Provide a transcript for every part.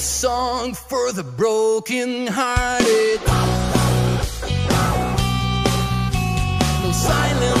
song for the broken hearted. No silent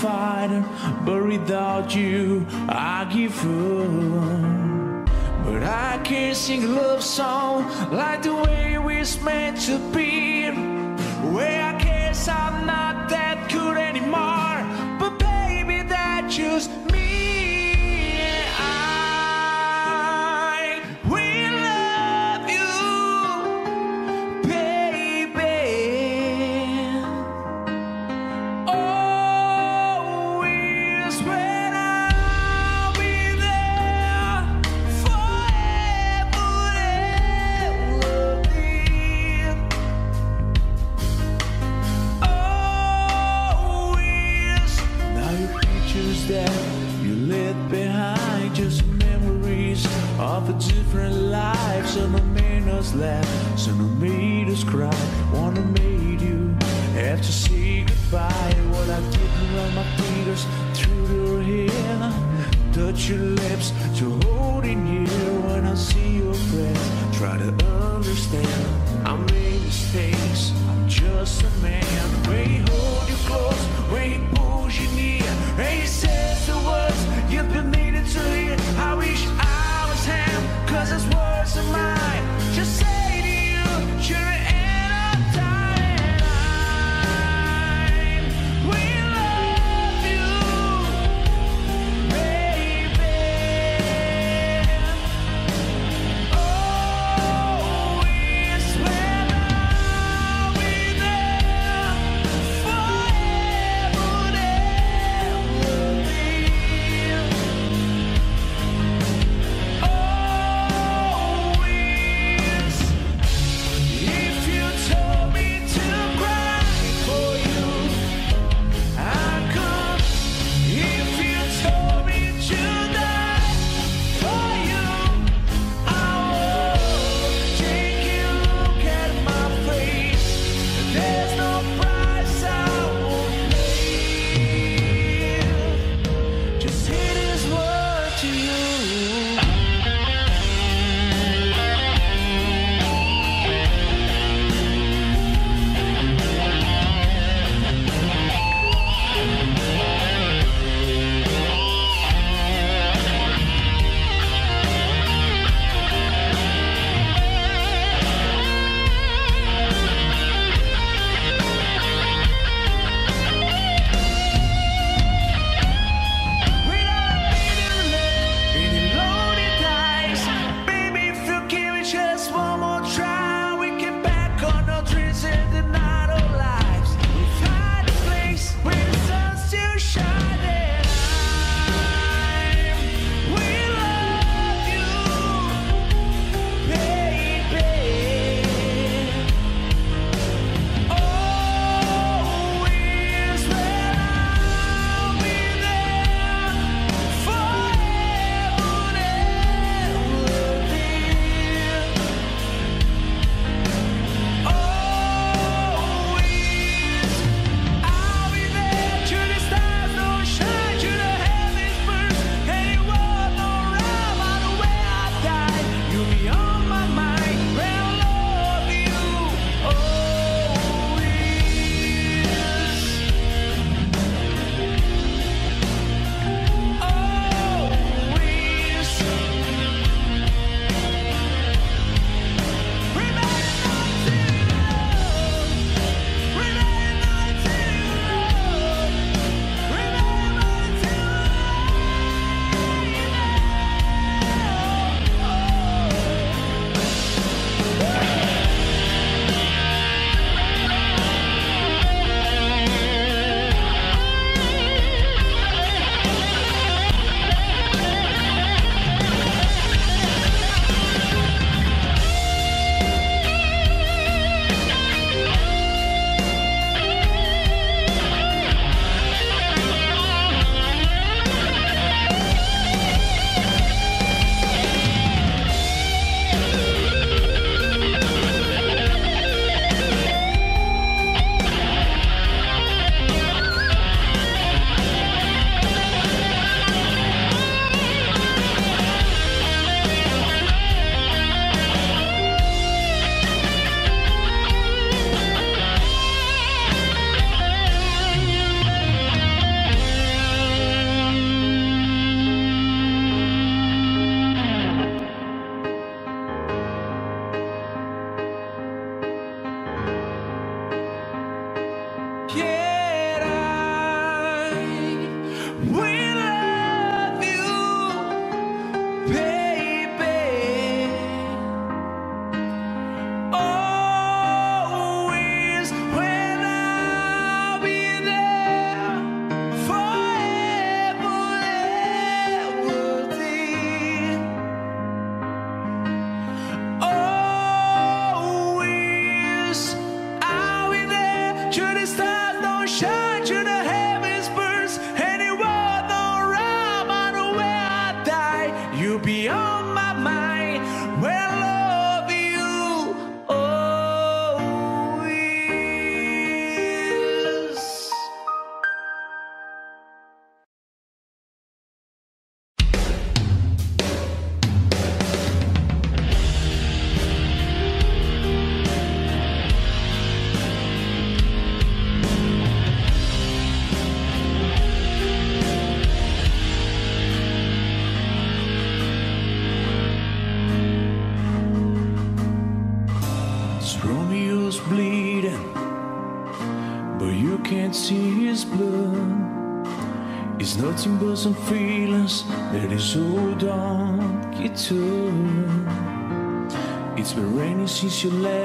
fighter, but without you, I give up. But I can't sing a love song like the way it's was meant to be, where I guess I'm not.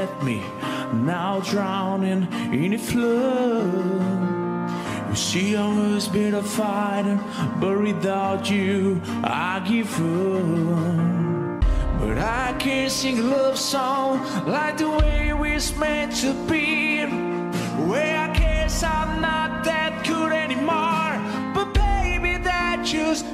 let me now drowning in a flood. You see, I was been a fighter, but without you, I give up. But I can't sing a love song like the way it was meant to be. Where I guess I'm not that good anymore, but baby, that just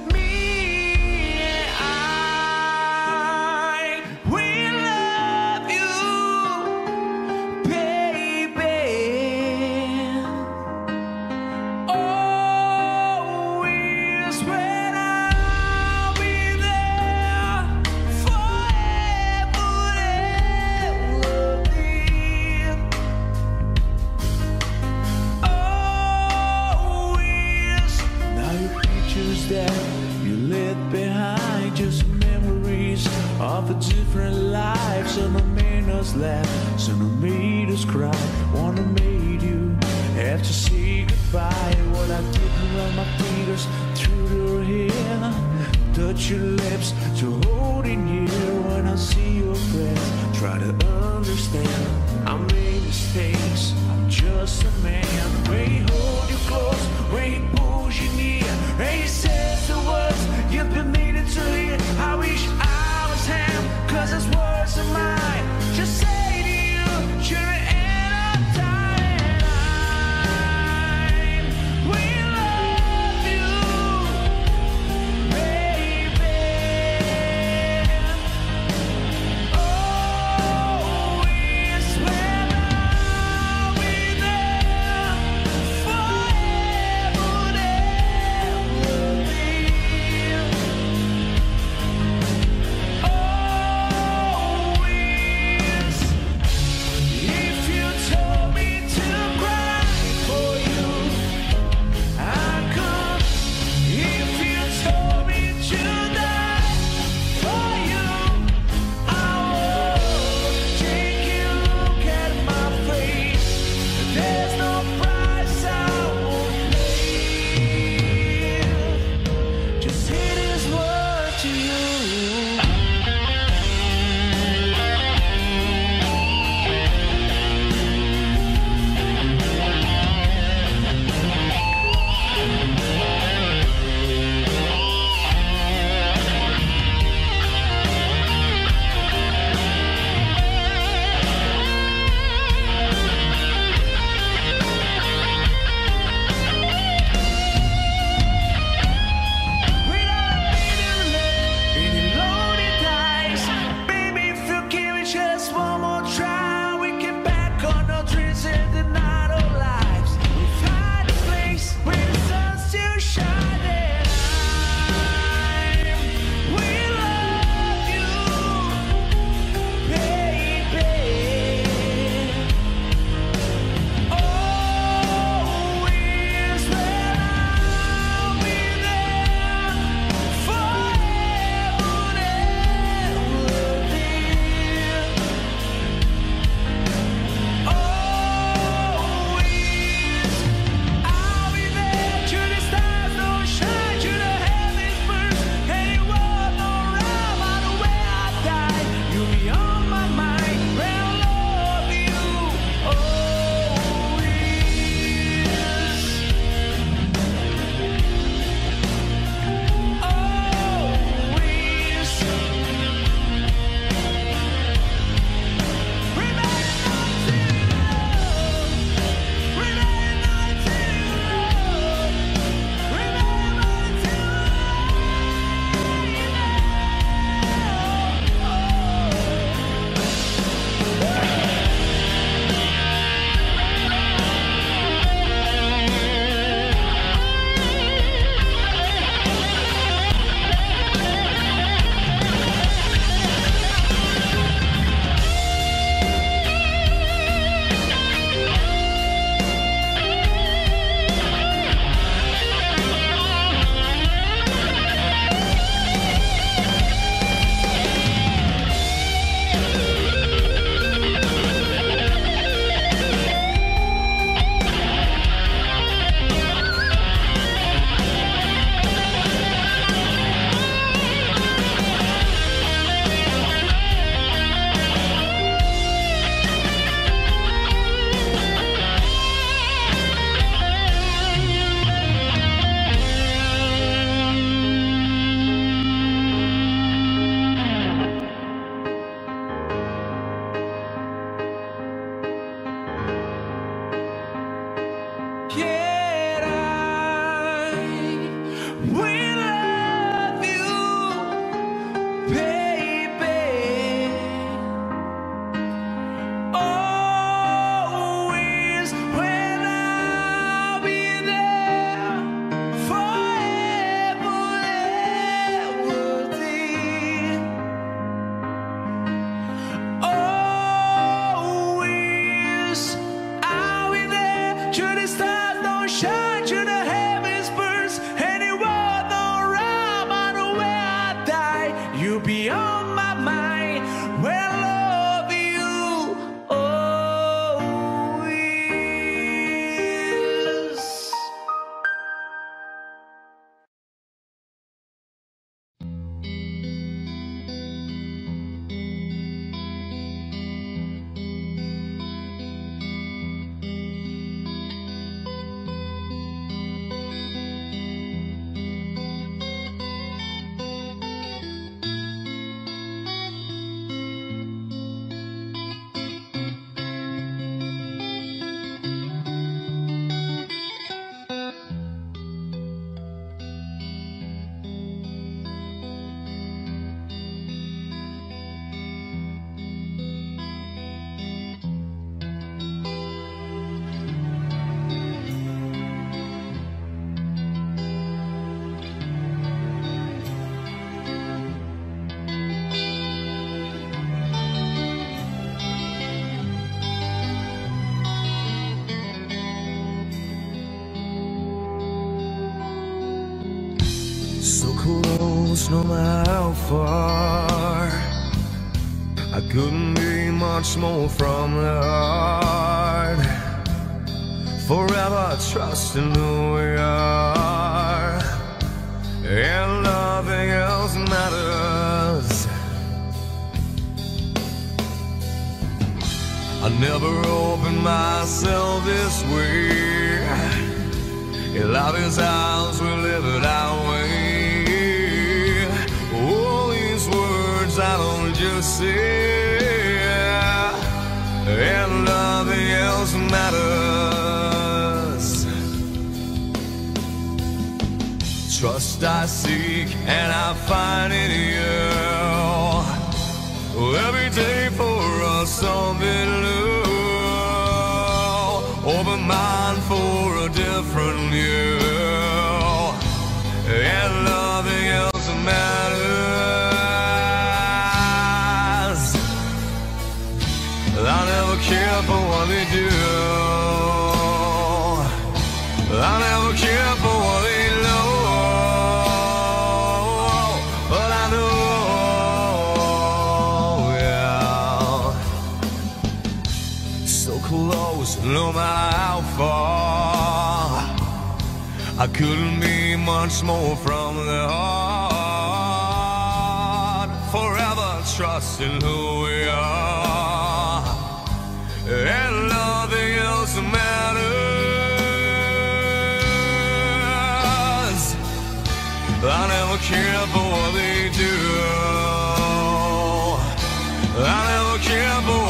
Small from the heart. Forever trust in who we are. And nothing else matters. I never opened myself this way. Love is out. find couldn't be much more from the heart. Forever trusting who we are, and nothing else matters. I never care for what they do. I never care for.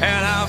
and I'm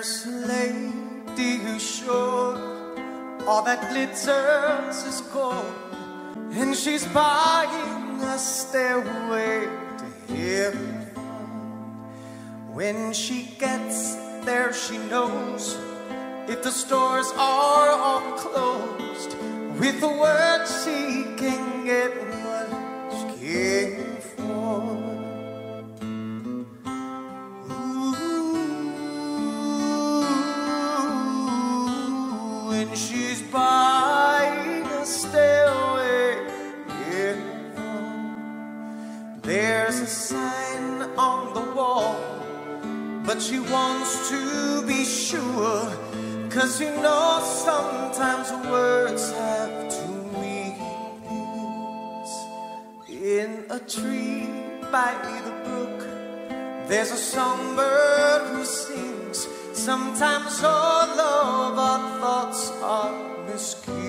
Fairest lady who showed all that glitters is gold, and she's buying a stairway to heaven. When she gets there, she knows if the stores are all closed with the words she tree by the brook, there's a songbird who sings. Sometimes all love, our thoughts are miscued.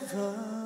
To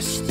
just